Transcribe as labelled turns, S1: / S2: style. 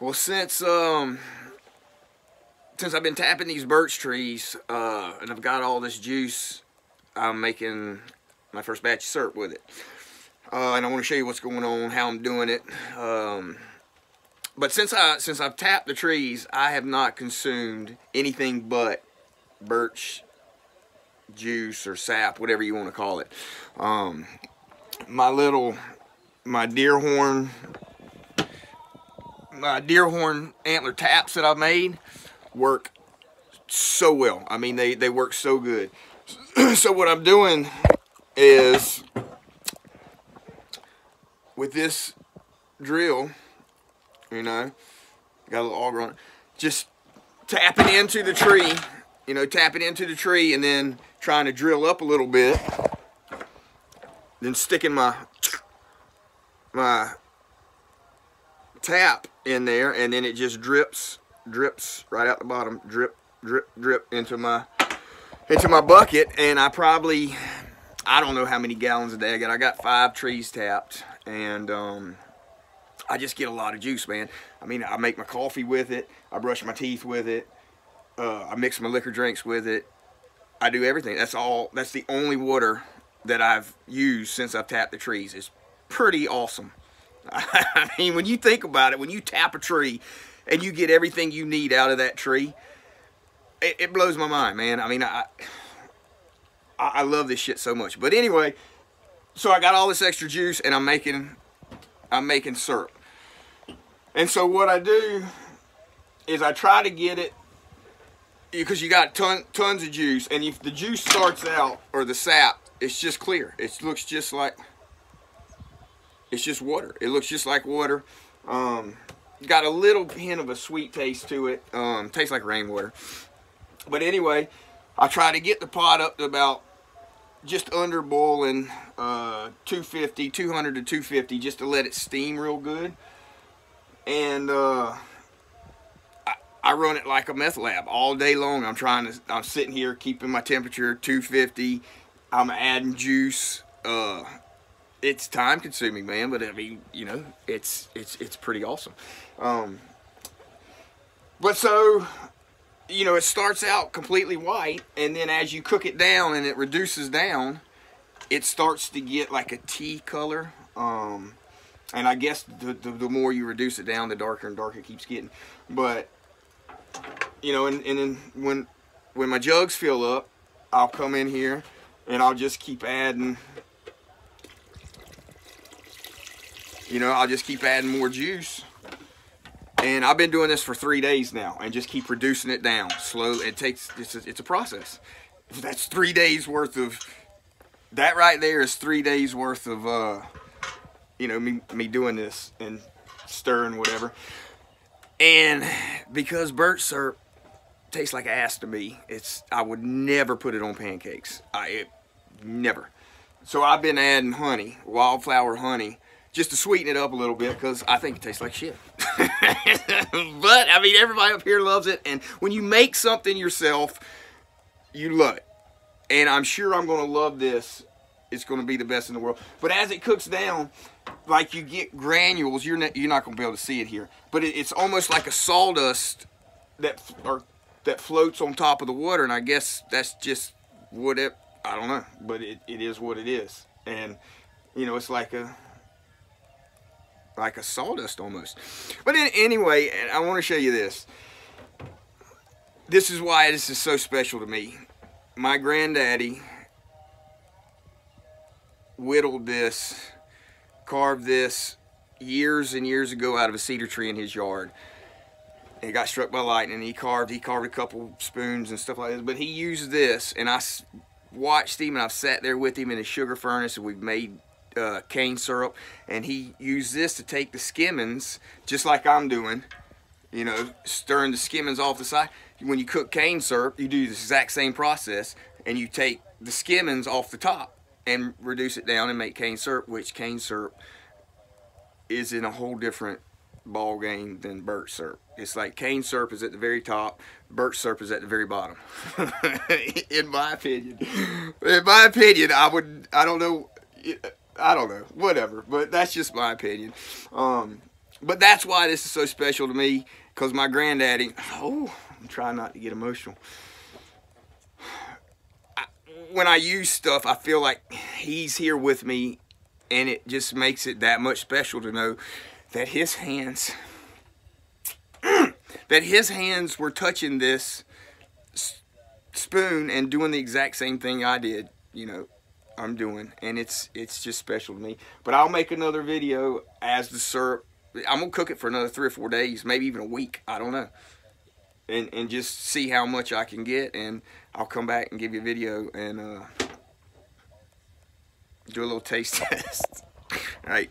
S1: Well, since um, since I've been tapping these birch trees, uh, and I've got all this juice, I'm making my first batch of syrup with it. Uh, and I want to show you what's going on, how I'm doing it. Um, but since I since I've tapped the trees, I have not consumed anything but birch juice or sap, whatever you want to call it. Um, my little my deer horn my deer horn antler taps that I've made work so well. I mean, they, they work so good. so what I'm doing is with this drill, you know, got a little auger on it, just tapping into the tree, you know, tapping into the tree and then trying to drill up a little bit, then sticking my my tap in there and then it just drips drips right out the bottom drip drip drip into my into my bucket. And I probably I don't know how many gallons a day I got. I got five trees tapped and um, I just get a lot of juice man. I mean I make my coffee with it. I brush my teeth with it. Uh, I mix my liquor drinks with it. I do everything. That's all that's the only water that I've used since I've tapped the trees. It's pretty awesome I mean, when you think about it, when you tap a tree and you get everything you need out of that tree, it, it blows my mind, man. I mean, I, I love this shit so much. But anyway, so I got all this extra juice and I'm making, I'm making syrup. And so what I do is I try to get it because you got ton, tons of juice and if the juice starts out or the sap, it's just clear. It looks just like it's just water. It looks just like water. Um, got a little hint of a sweet taste to it. Um, tastes like rainwater. But anyway, I try to get the pot up to about just under boiling uh, 250, 200 to 250 just to let it steam real good. And uh, I, run it like a meth lab all day long. I'm trying to, I'm sitting here keeping my temperature 250. I'm adding juice. Uh, it's time consuming, man. But I mean, you know, it's it's it's pretty awesome. Um, but so, you know, it starts out completely white, and then as you cook it down and it reduces down, it starts to get like a tea color. Um, and I guess the, the, the more you reduce it down, the darker and darker it keeps getting. But you know, and, and then when when my jugs fill up, I'll come in here and I'll just keep adding you know, I'll just keep adding more juice. And I've been doing this for three days now and just keep reducing it down slowly. It takes, it's a, it's a process. That's three days worth of, that right there is three days worth of, uh, you know, me, me doing this and stirring whatever. And because birch syrup tastes like ass to me, it's, I would never put it on pancakes. I, it, never. So I've been adding honey, wildflower honey, just to sweeten it up a little bit because I think it tastes like shit. but I mean, everybody up here loves it, and when you make something yourself, you love it. And I'm sure I'm going to love this. It's going to be the best in the world. But as it cooks down, like you get granules, you're not, you're not going to be able to see it here. But it, it's almost like a sawdust that or that floats on top of the water, and I guess that's just what it. I don't know, but it, it is what it is, and you know, it's like a like a sawdust almost. But anyway, I want to show you this. This is why this is so special to me. My granddaddy whittled this, carved this years and years ago out of a cedar tree in his yard. And he got struck by lightning. He carved, he carved a couple spoons and stuff like this. But he used this, and I watched him, and I've sat there with him in his sugar furnace, and we've made uh, cane syrup and he used this to take the skimmings just like I'm doing you know stirring the skimmings off the side. When you cook cane syrup you do the exact same process and you take the skimmings off the top and reduce it down and make cane syrup which cane syrup is in a whole different ball game than birch syrup. It's like cane syrup is at the very top birch syrup is at the very bottom. In my opinion. In my opinion I would I don't know I don't know, whatever. But that's just my opinion. Um, but that's why this is so special to me because my granddaddy, oh, I'm trying not to get emotional. I, when I use stuff, I feel like he's here with me and it just makes it that much special to know that his hands that his hands were touching this spoon and doing the exact same thing I did, you know, I'm doing. And it's it's just special to me. But I'll make another video as the syrup. I'm to cook it for another three or four days, maybe even a week. I don't know. And, and just see how much I can get. And I'll come back and give you a video and uh, do a little taste test. All right.